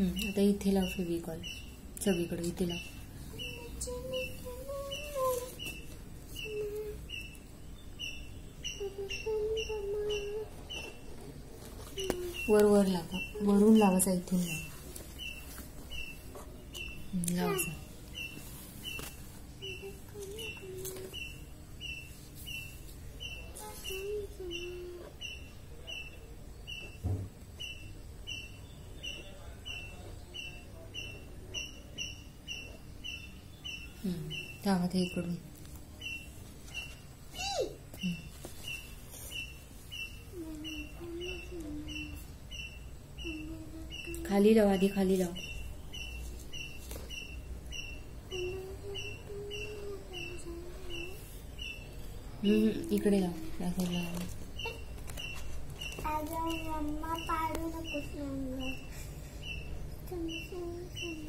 आता इथे लाव फेविकॉल सगळीकडे इथे लाव. वर वर लावा. वरून लावायचा इथून लाव. लावायचा. त्यामध्ये इकडून. खाली लाव आधी खाली लाव. हम्म, इकडे लाव या साईडला लाव. नकोस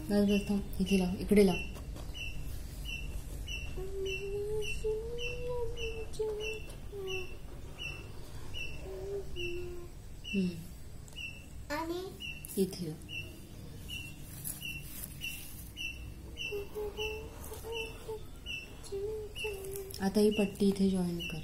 बस बस थांब इथे लाव इकडे लाव. आता ही पट्टी इधे जॉइन कर.